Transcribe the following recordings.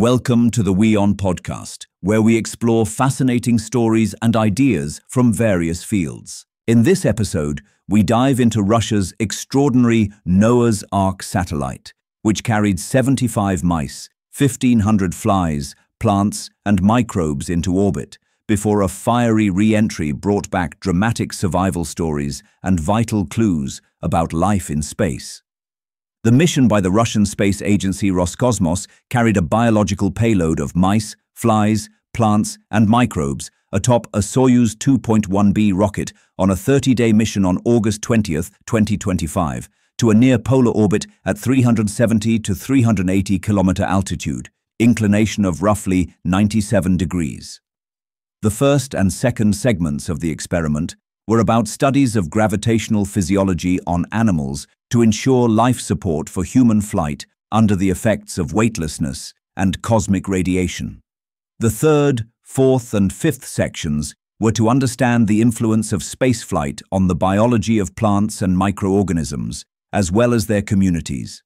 Welcome to the WION podcast, where we explore fascinating stories and ideas from various fields. In this episode, we dive into Russia's extraordinary Noah's Ark satellite, which carried 75 mice, 1,500 flies, plants, and microbes into orbit, before a fiery re-entry brought back dramatic survival stories and vital clues about life in space. The mission by the Russian space agency Roscosmos carried a biological payload of mice, flies, plants, and microbes atop a Soyuz 2.1B rocket on a 30-day mission on August 20, 2025, to a near-polar orbit at 370 to 380 kilometer altitude, inclination of roughly 97 degrees. The first and second segments of the experiment were about studies of gravitational physiology on animals to ensure life support for human flight under the effects of weightlessness and cosmic radiation. The third, fourth and fifth sections were to understand the influence of spaceflight on the biology of plants and microorganisms, as well as their communities.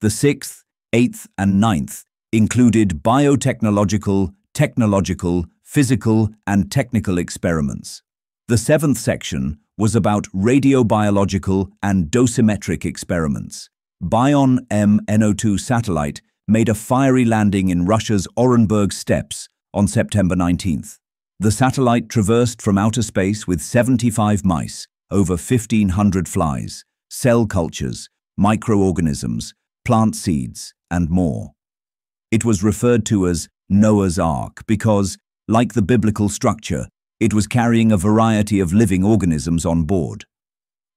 The sixth, eighth and ninth included biotechnological, technological, physical and technical experiments. The seventh section was about radiobiological and dosimetric experiments. Bion M NO2 satellite made a fiery landing in Russia's Orenburg steppes on September 19th. The satellite traversed from outer space with 75 mice, over 1,500 flies, cell cultures, microorganisms, plant seeds, and more. It was referred to as Noah's Ark because like the biblical structure, it was carrying a variety of living organisms on board.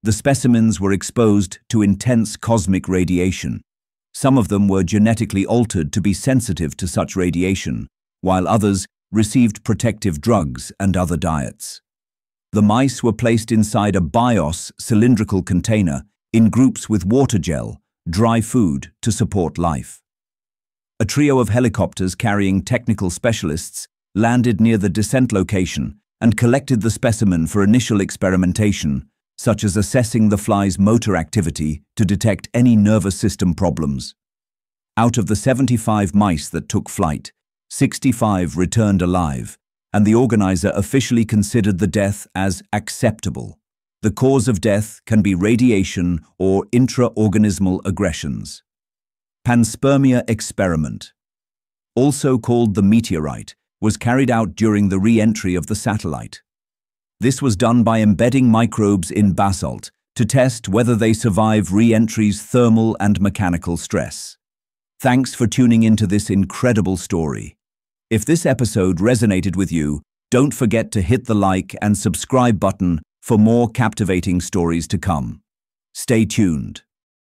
The specimens were exposed to intense cosmic radiation. Some of them were genetically altered to be sensitive to such radiation, while others received protective drugs and other diets. The mice were placed inside a BIOS cylindrical container in groups with water gel, dry food to support life. A trio of helicopters carrying technical specialists landed near the descent location and collected the specimen for initial experimentation, such as assessing the fly's motor activity to detect any nervous system problems. Out of the 75 mice that took flight, 65 returned alive, and the organizer officially considered the death as acceptable. The cause of death can be radiation or intra-organismal aggressions. Panspermia experiment, also called the meteorite, was carried out during the re-entry of the satellite. This was done by embedding microbes in basalt to test whether they survive re-entry's thermal and mechanical stress. Thanks for tuning into this incredible story. If this episode resonated with you, don't forget to hit the like and subscribe button for more captivating stories to come. Stay tuned.